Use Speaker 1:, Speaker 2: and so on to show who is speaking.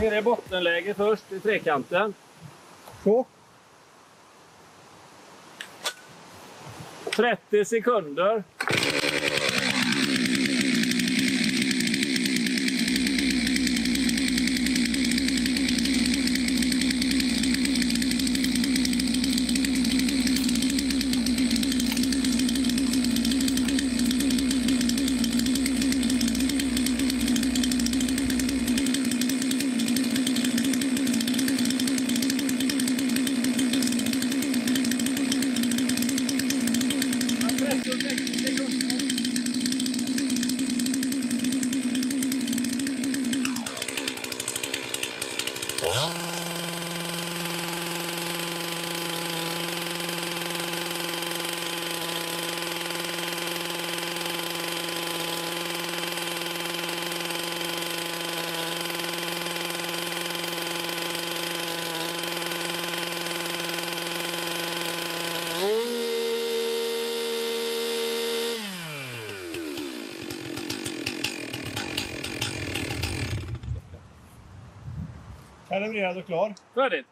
Speaker 1: Nere i bottenläge först i trekanten.
Speaker 2: Så.
Speaker 1: 30 sekunder. Oh.
Speaker 2: Kalibrerad och klar.
Speaker 1: Färdigt.